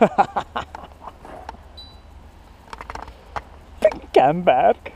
Pinkenberg.